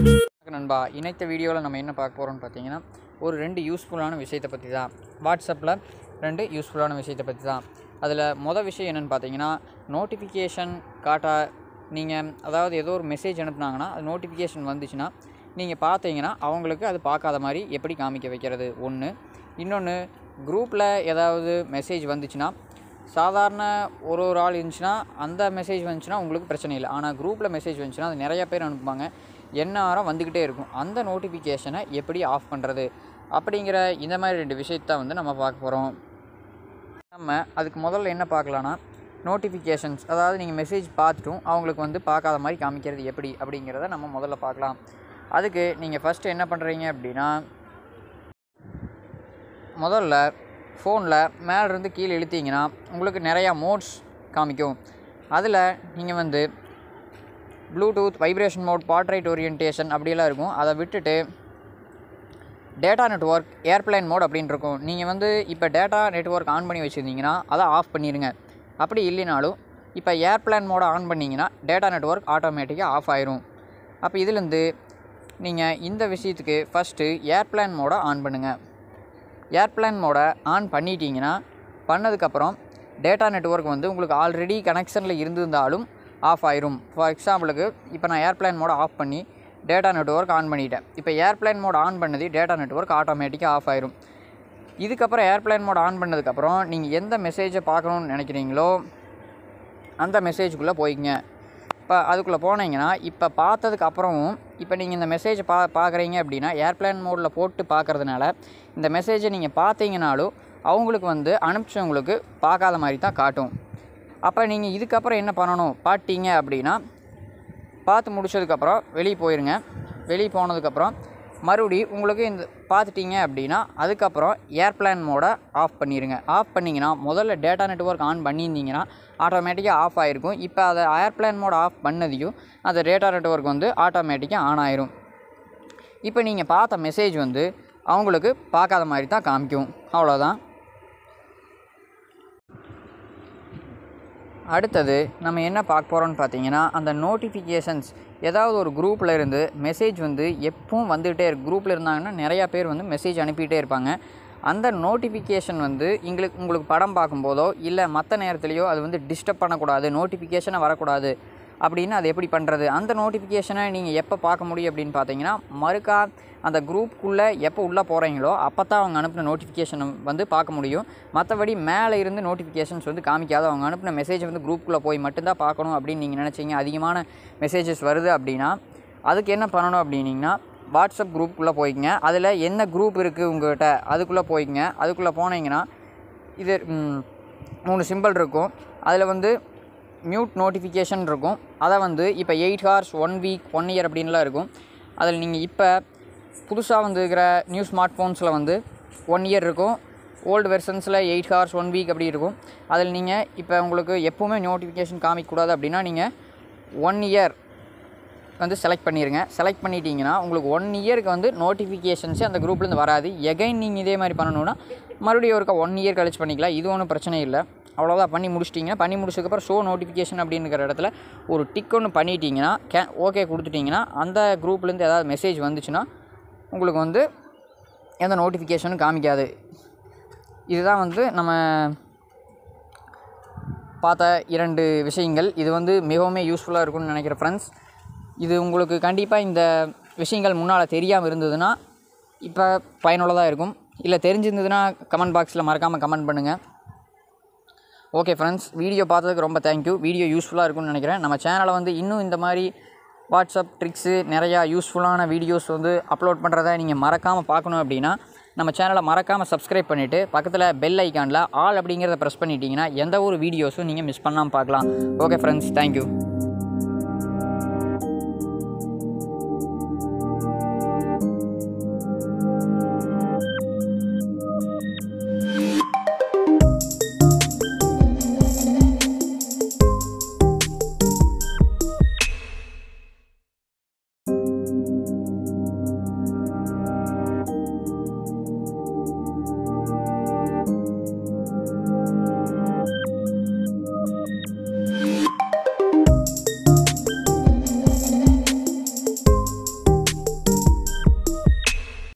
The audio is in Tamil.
நண்பா. இணைத்த வீடியோவில் நம்ம என்ன பார்க்க போகிறோம்னு பார்த்தீங்கன்னா ஒரு ரெண்டு யூஸ்ஃபுல்லான விஷயத்தை பற்றி தான். வாட்ஸ்அப்பில் ரெண்டு யூஸ்ஃபுல்லான விஷயத்தை பற்றி தான். அதில் மொதல் விஷயம் என்னென்னு பார்த்தீங்கன்னா நோட்டிஃபிகேஷன் காட்டா நீங்கள் அதாவது ஏதோ ஒரு மெசேஜ் அனுப்புனாங்கன்னா அது நோட்டிஃபிகேஷன் வந்துச்சுன்னா நீங்கள் பார்த்தீங்கன்னா அவங்களுக்கு அது பார்க்காத மாதிரி எப்படி காமிக்க வைக்கிறது? ஒன்று இன்னொன்று குரூப்பில் ஏதாவது மெசேஜ் வந்துச்சுன்னா சாதாரண ஒரு ஒரு ஆள் இருந்துச்சுன்னா அந்த மெசேஜ் வந்துச்சுன்னா உங்களுக்கு பிரச்சனை இல்லை. ஆனால் குரூப்பில் மெசேஜ் வந்துச்சுன்னா அது நிறையா பேர் அனுப்புவாங்க. எந்நேரம் வந்துக்கிட்டே இருக்கும். அந்த நோட்டிஃபிகேஷனை எப்படி ஆஃப் பண்ணுறது அப்படிங்கிற இந்த மாதிரி ரெண்டு விஷயத்த வந்து நம்ம பார்க்க போகிறோம் நம்ம அதுக்கு முதல்ல என்ன பார்க்கலான்னா நோட்டிஃபிகேஷன்ஸ் அதாவது நீங்கள் மெசேஜ் பார்த்துட்டும் அவங்களுக்கு வந்து பார்க்காத மாதிரி காமிக்கிறது எப்படி? அப்படிங்கிறத நம்ம முதல்ல பார்க்கலாம். அதுக்கு நீங்கள் ஃபஸ்ட்டு என்ன பண்ணுறீங்க அப்படின்னா முதல்ல ஃபோனில் மேலேருந்து கீழே இழுத்தீங்கன்னா உங்களுக்கு நிறையா மோட்ஸ் காமிக்கும். அதில் நீங்கள் வந்து Bluetooth vibration mode portrait orientation அப்படிலாம் இருக்கும். அதை விட்டுட்டு டேட்டா நெட்ஒர்க் ஏர்ப்ளைன் மோட் அப்படின்னு இருக்கும். நீங்கள் வந்து இப்போ டேட்டா நெட்ஒர்க் ஆன் பண்ணி வச்சுருந்தீங்கன்னா அதை ஆஃப் பண்ணிடுங்க அப்படி இல்லைனாலும் இப்போ ஏர்ப்ளைன் மோடை ஆன் பண்ணிங்கன்னா டேட்டா நெட்ஒர்க் ஆட்டோமேட்டிக்காக ஆஃப் ஆயிரும். அப்போ இதுலேருந்து நீங்கள் இந்த விஷயத்துக்கு ஃபஸ்ட்டு ஏர்ப்ளைன் மோடை ஆன் பண்ணுங்கள் ஏர்ப்ளைன் மோடை ஆன் பண்ணிட்டீங்கன்னா பண்ணதுக்கப்புறம் டேட்டா நெட்ஒர்க் வந்து உங்களுக்கு ஆல்ரெடி கனெக்ஷனில் இருந்திருந்தாலும் ஆஃப் ஆயிரும் ஃபார் எக்ஸாம்பிளுக்கு இப்போ நான் ஏர்ப்ளைன் மோட் ஆஃப் பண்ணி டேட்டா நெட்ஒர்க் ஆன் பண்ணிட்டேன். இப்போ ஏர்ப்ளைன் மோட் ஆன் பண்ணது டேட்டா நெட்ஒர்க் ஆட்டோமேட்டிக்காக ஆஃப் ஆயிரும் இதுக்கப்புறம் ஏர்ப்ளைன் மோட் ஆன் பண்ணதுக்கப்புறம் நீங்கள் எந்த மெசேஜை பார்க்கணுன்னு நினைக்கிறீங்களோ அந்த மெசேஜுக்குள்ளே போய்க்குங்க. இப்போ அதுக்குள்ளே போனீங்கன்னா இப்போ பார்த்ததுக்கு அப்புறமும் இப்போ நீங்கள் இந்த மெசேஜை பா பார்க்குறீங்க அப்படின்னா ஏர்ப்ளைன் மோடில் போட்டு பார்க்குறதுனால இந்த மெசேஜை நீங்கள் பார்த்தீங்கனாலும் அவங்களுக்கு வந்து அனுப்பிச்சவங்களுக்கு பார்க்காத மாதிரி தான் காட்டும். அப்போ நீங்கள் இதுக்கப்புறம் என்ன பண்ணணும்? பார்த்தீங்க அப்படின்னா பார்த்து முடிச்சதுக்கப்புறம் வெளியே போயிருங்க. வெளியே போனதுக்கப்புறம் மறுபடி உங்களுக்கு இந்த பார்த்துட்டீங்க அப்படின்னா அதுக்கப்புறம் ஏர்ப்ளைன் மோடை ஆஃப் பண்ணிடுங்க ஆஃப் பண்ணிங்கன்னா முதல்ல டேட்டா நெட்ஒர்க் ஆன் பண்ணியிருந்தீங்கன்னா ஆட்டோமேட்டிக்காக ஆஃப் ஆகிருக்கும் இப்போ அதை ஏர்ப்ளைன் மோட் ஆஃப் பண்ணதையும் அந்த டேட்டா நெட்ஒர்க் வந்து ஆட்டோமேட்டிக்காக ஆன் ஆயிரும். இப்போ நீங்கள் பார்த்த மெசேஜ் வந்து அவங்களுக்கு பார்க்காத மாதிரி தான் காமிக்கும். அவ்வளோதான் அடுத்தது நம்ம என்ன பார்க்க போகிறோம்னு பார்த்தீங்கன்னா அந்த நோட்டிஃபிகேஷன்ஸ் ஏதாவது ஒரு குரூப்பில் இருந்து மெசேஜ் வந்து எப்பவும் வந்துகிட்டே இருக்கு. குரூப்பில் இருந்தாங்கன்னா நிறையா பேர் வந்து மெசேஜ் அனுப்பிகிட்டே இருப்பாங்க. அந்த நோட்டிஃபிகேஷன் வந்து எங்களுக்கு உங்களுக்கு படம் பார்க்கும்போதோ இல்லை மற்ற நேரத்துலையோ அது வந்து டிஸ்டர்ப் பண்ணக்கூடாது நோட்டிஃபிகேஷனை வரக்கூடாது. அப்படின்னு அது எப்படி பண்ணுறது அந்த நோட்டிஃபிகேஷனை நீங்கள் எப்போ பார்க்க முடியும் அப்படின்னு பார்த்தீங்கன்னா மறுக்கா அந்த குரூப்புக்குள்ளே எப்போ உள்ளே போகிறீங்களோ அப்போ தான் அவங்க அனுப்பின நோட்டிஃபிகேஷனை வந்து பார்க்க முடியும். மற்றபடி மேலே இருந்து நோட்டிஃபிகேஷன்ஸ் வந்து காமிக்காது. அவங்க அனுப்பின மெசேஜ் வந்து குரூப்புக்குள்ளே போய் மட்டும்தான் பார்க்கணும் அப்படின்னு நீங்கள் நினச்சிங்க. அதிகமான மெசேஜஸ் வருது அப்படின்னா அதுக்கு என்ன பண்ணணும் அப்படின்னிங்கன்னா வாட்ஸ்அப் குரூப்புக்குள்ளே போய்க்குங்க. அதில் என்ன குரூப் இருக்குது உங்கள்கிட்ட அதுக்குள்ளே போய்க்குங்க. அதுக்குள்ளே போனீங்கன்னா இது மூணு சிம்பிள் இருக்கும். அதில் வந்து மியூட் நோட்டிஃபிகேஷன் இருக்கும். அதை வந்து இப்போ eight hours one week one year அப்படின்லாம் இருக்கும். அதில் நீங்கள் இப்போ புதுசாக வந்துருக்கிற நியூ ஸ்மார்ட் ஃபோன்ஸில் வந்து ஒன் இயர் இருக்கும். ஓல்டு வெர்ஷன்ஸில் எயிட் ஹார்ஸ் ஒன் வீக் அப்படி இருக்கும். அதில் நீங்கள் இப்போ உங்களுக்கு எப்போவுமே நோட்டிஃபிகேஷன் காமிக்கக்கூடாது அப்படின்னா நீங்கள் ஒன் இயர் வந்து செலக்ட் பண்ணிடுங்க செலக்ட் பண்ணிட்டீங்கன்னா உங்களுக்கு ஒன் இயருக்கு வந்து நோட்டிஃபிகேஷன்ஸே அந்த குரூப்லேருந்து வராது. எகைன் நீங்கள் இதே மாதிரி பண்ணணுன்னா மறுபடியும் ஒருக்கா ஒன் இயர் கழிச்சு பண்ணிக்கலாம். இது ஒன்றும் பிரச்சனை இல்லை. அவ்வளோதான் பண்ணி முடிச்சிட்டிங்கன்னா பண்ணி முடிச்சதுக்கப்புறம் ஷோ நோட்டிஃபிகேஷன் அப்படிங்கிற இடத்துல ஒரு டிக் ஒன்று பண்ணிட்டீங்கன்னா கே ஓகே கொடுத்துட்டிங்கன்னா அந்த குரூப்லேருந்து ஏதாவது மெசேஜ் வந்துச்சுன்னா உங்களுக்கு வந்து எந்த நோட்டிஃபிகேஷனும் காமிக்காது. இதுதான் வந்து நம்ம பார்த்த இரண்டு விஷயங்கள். இது வந்து மிகவும் யூஸ்ஃபுல்லாக இருக்கும்னு நினைக்கிறேன் ஃப்ரெண்ட்ஸ் இது உங்களுக்கு கண்டிப்பாக இந்த விஷயங்கள் முன்னால் தெரியாமல் இருந்ததுன்னா இப்போ பயனுள்ளதாக இருக்கும். இல்லை தெரிஞ்சிருந்ததுன்னா கமெண்ட் பாக்ஸில் மறக்காமல் கமெண்ட் பண்ணுங்கள் ஓகே ஃப்ரெண்ட்ஸ் வீடியோ பார்த்ததுக்கு ரொம்ப தேங்க்யூ வீடியோ யூஸ்ஃபுல்லாக இருக்கும்னு நினைக்கிறேன். நம்ம சேனலை வந்து இன்னும் இந்த மாதிரி வாட்ஸ்அப் ட்ரிக்ஸு நிறையா யூஸ்ஃபுல்லான வீடியோஸ் வந்து அப்லோட் பண்ணுறத நீங்கள் மறக்காமல் பார்க்கணும் அப்படின்னா நம்ம சேனலை மறக்காமல் சப்ஸ்கிரைப் பண்ணிவிட்டு பக்கத்தில் பெல் ஐக்கானில் ஆல் அப்படிங்கிறத ப்ரெஸ் பண்ணிட்டீங்கன்னா எந்த ஒரு வீடியோஸும் நீங்கள் மிஸ் பண்ணாமல் பார்க்கலாம். Okay friends thank you